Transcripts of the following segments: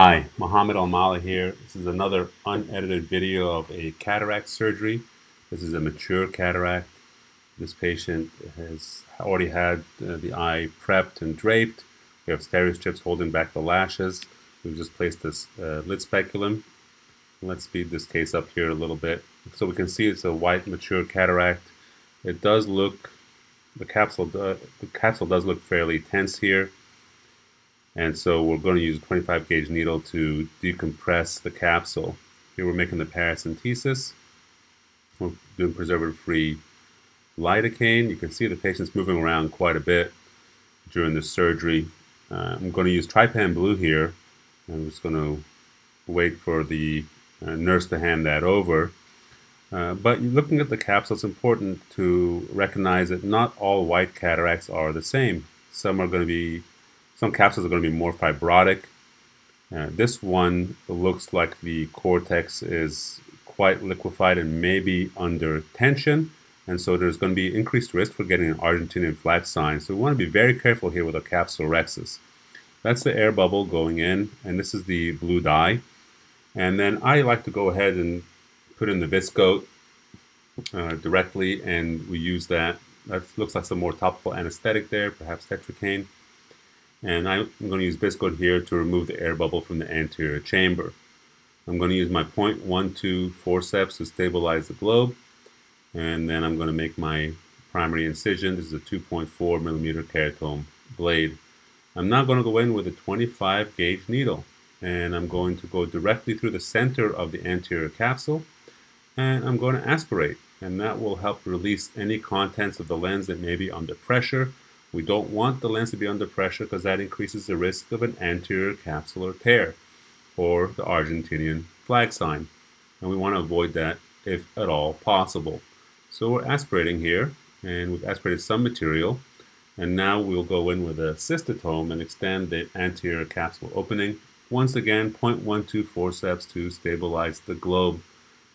Hi, Mohammed Al here. This is another unedited video of a cataract surgery. This is a mature cataract. This patient has already had uh, the eye prepped and draped. We have Steri-Strips holding back the lashes. We've just placed this uh, lid speculum. Let's speed this case up here a little bit. So we can see it's a white mature cataract. It does look, the capsule, the capsule does look fairly tense here. And so we're going to use a 25 gauge needle to decompress the capsule. Here we're making the paracentesis. We're doing preservative-free lidocaine. You can see the patient's moving around quite a bit during the surgery. Uh, I'm going to use Trypan blue here. I'm just going to wait for the uh, nurse to hand that over. Uh, but looking at the capsule, it's important to recognize that not all white cataracts are the same. Some are going to be some capsules are going to be more fibrotic. Uh, this one looks like the cortex is quite liquefied and maybe under tension. And so there's going to be increased risk for getting an Argentinian flag sign. So we want to be very careful here with a capsulorhexis. That's the air bubble going in, and this is the blue dye. And then I like to go ahead and put in the viscoat uh, directly, and we use that. That looks like some more topical anesthetic there, perhaps tetracaine. And I'm going to use Viscoat here to remove the air bubble from the anterior chamber. I'm going to use my 0.12 forceps to stabilize the globe. And then I'm going to make my primary incision. This is a 2.4 millimeter keratome blade. I'm now going to go in with a 25 gauge needle. And I'm going to go directly through the center of the anterior capsule. And I'm going to aspirate. And that will help release any contents of the lens that may be under pressure we don't want the lens to be under pressure because that increases the risk of an anterior capsular tear or the Argentinian flag sign. And we want to avoid that if at all possible. So we're aspirating here and we've aspirated some material and now we'll go in with a cystotome and extend the anterior capsule opening. Once again, 0.12 forceps to stabilize the globe.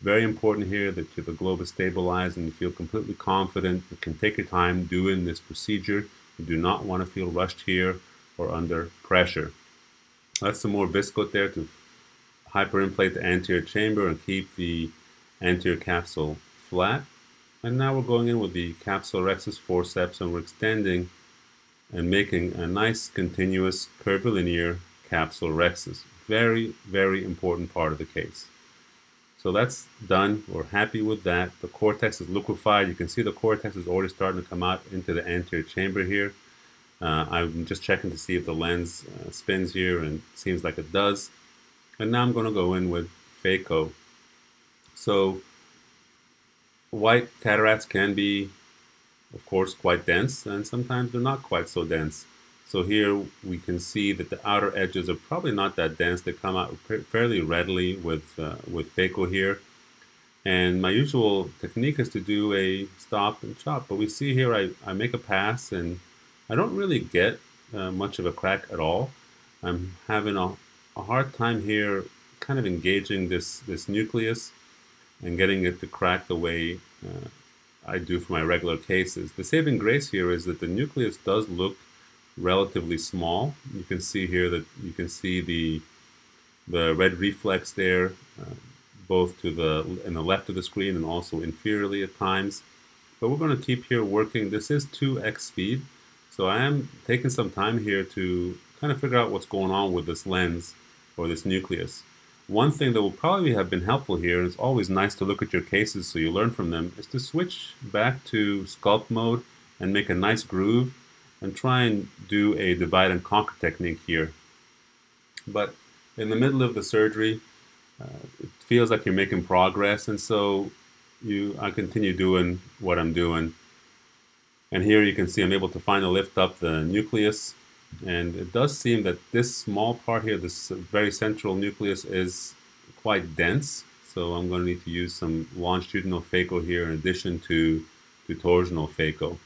Very important here that the globe is stabilized and you feel completely confident. You can take your time doing this procedure. You do not want to feel rushed here or under pressure. That's some more viscoat there to hyperinflate the anterior chamber and keep the anterior capsule flat. And now we're going in with the capsulorhexis forceps and we're extending and making a nice continuous curvilinear capsulorhexis. Very, very important part of the case. So that's done. We're happy with that. The cortex is liquefied. You can see the cortex is already starting to come out into the anterior chamber here. Uh, I'm just checking to see if the lens uh, spins here and seems like it does. And now I'm going to go in with phaco. So white cataracts can be, of course, quite dense, and sometimes they're not quite so dense. So here we can see that the outer edges are probably not that dense. They come out fairly readily with, uh, with phaco here. And my usual technique is to do a stop and chop. But we see here I, I make a pass and I don't really get uh, much of a crack at all. I'm having a, a hard time here kind of engaging this, this nucleus and getting it to crack the way uh, I do for my regular cases. The saving grace here is that the nucleus does look relatively small. You can see here that you can see the the red reflex there, uh, both to the in the left of the screen and also inferiorly at times. But we're going to keep here working. This is 2x speed, so I am taking some time here to kind of figure out what's going on with this lens or this nucleus. One thing that will probably have been helpful here, and it's always nice to look at your cases so you learn from them, is to switch back to sculpt mode and make a nice groove and try and do a divide and conquer technique here. But in the middle of the surgery, uh, it feels like you're making progress, and so you I continue doing what I'm doing. And here you can see I'm able to finally lift up the nucleus, and it does seem that this small part here, this very central nucleus, is quite dense. So I'm going to need to use some longitudinal phaco here in addition to, to torsional phaco.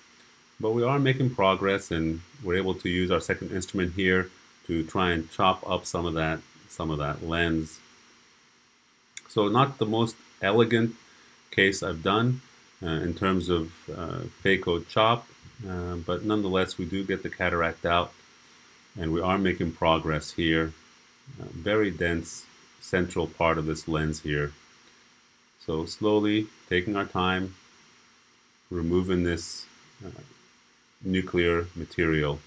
But we are making progress and we're able to use our second instrument here to try and chop up some of that, some of that lens. So not the most elegant case I've done uh, in terms of uh, phaco chop, uh, but nonetheless we do get the cataract out and we are making progress here. uh, very dense central part of this lens here. So slowly taking our time, removing this uh, nuclear material.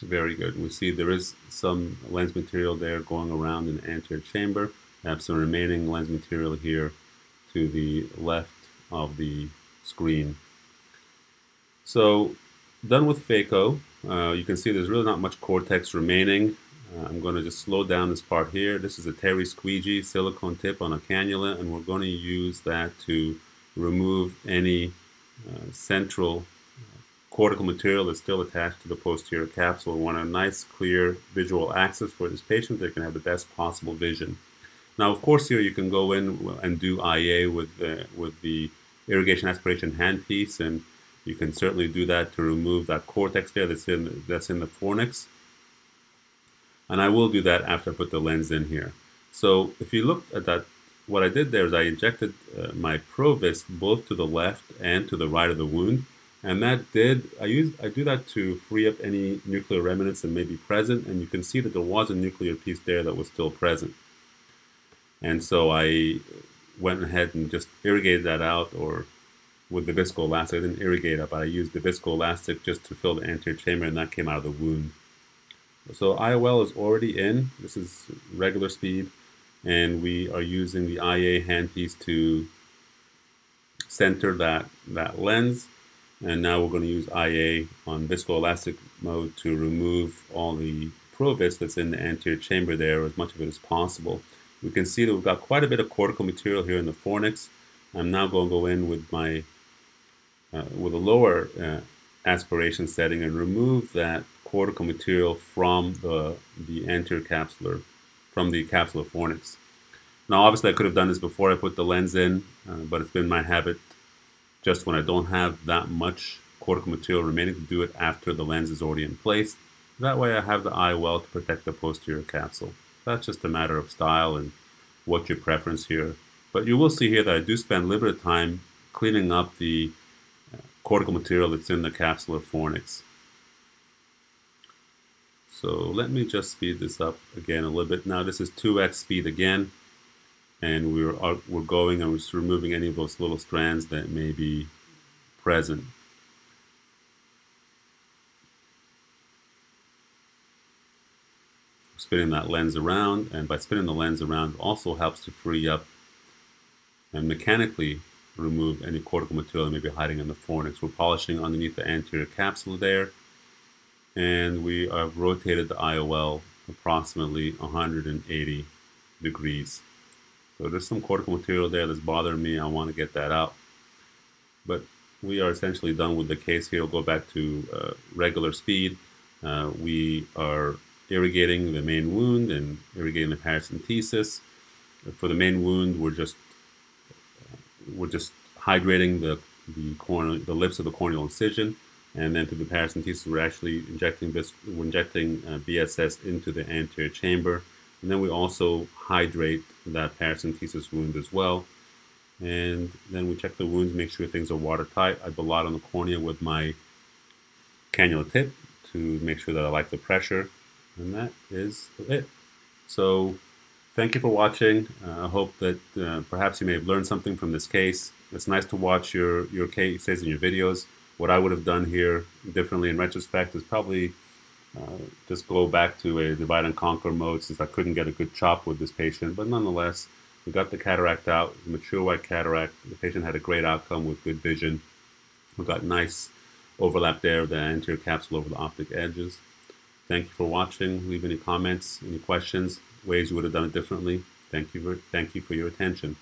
Very good. We see there is some lens material there going around in the anterior chamber. I have some remaining lens material here to the left of the screen. So done with phaco. Uh, you can see there's really not much cortex remaining. Uh, I'm going to just slow down this part here. This is a Terry squeegee silicone tip on a cannula and we're going to use that to remove any uh, central cortical material that's still attached to the posterior capsule. We want a nice clear visual axis for this patient that can have the best possible vision. Now of course here you can go in and do IA with the, with the irrigation aspiration handpiece and you can certainly do that to remove that cortex there that's in, that's in the fornix. And I will do that after I put the lens in here. So if you look at that, what I did there is I injected uh, my Provisc both to the left and to the right of the wound. And that did, I use, I do that to free up any nuclear remnants that may be present. And you can see that there was a nuclear piece there that was still present. And so I went ahead and just irrigated that out or with the viscoelastic. I didn't irrigate it, but I used the viscoelastic just to fill the anterior chamber and that came out of the wound. So IOL is already in. This is regular speed. And we are using the IA handpiece to center that, that lens and now we're going to use IA on viscoelastic mode to remove all the Provisc that's in the anterior chamber there, as much of it as possible. We can see that we've got quite a bit of cortical material here in the fornix. I'm now going to go in with my uh, with a lower uh, aspiration setting and remove that cortical material from the, the anterior capsular, from the capsular fornix. Now obviously I could have done this before I put the lens in, uh, but it's been my habit just when I don't have that much cortical material remaining to do it after the lens is already in place. That way I have the IOL to protect the posterior capsule. That's just a matter of style and what your preference here. But you will see here that I do spend a little bit of time cleaning up the uh, cortical material that's in the capsular fornix. So let me just speed this up again a little bit. Now this is 2x speed again and we're, uh, we're going and we're just removing any of those little strands that may be present. Spinning that lens around, and by spinning the lens around also helps to free up and mechanically remove any cortical material that may be hiding in the fornix. We're polishing underneath the anterior capsule there, and we have rotated the IOL approximately 180 degrees. So there's some cortical material there that's bothering me. I want to get that out. But we are essentially done with the case here. We'll go back to uh, regular speed. Uh, we are irrigating the main wound and irrigating the paracentesis. For the main wound, we're just we're just hydrating the the corneal, the lips of the corneal incision, and then through the paracentesis, we're actually injecting we're injecting uh, BSS into the anterior chamber and then we also hydrate that paracentesis wound as well. And then we check the wounds, make sure things are watertight. I blot on the cornea with my cannula tip to make sure that I like the pressure. And that is it. So thank you for watching. Uh, I hope that uh, perhaps you may have learned something from this case. It's nice to watch your, your cases and your videos. What I would have done here differently in retrospect is probably uh, just go back to a divide and conquer mode since I couldn't get a good chop with this patient. But nonetheless, we got the cataract out, mature white cataract. The patient had a great outcome with good vision. We got nice overlap there of the anterior capsule over the optic edges. Thank you for watching. Leave any comments, any questions, ways you would have done it differently. Thank you for, thank you for your attention.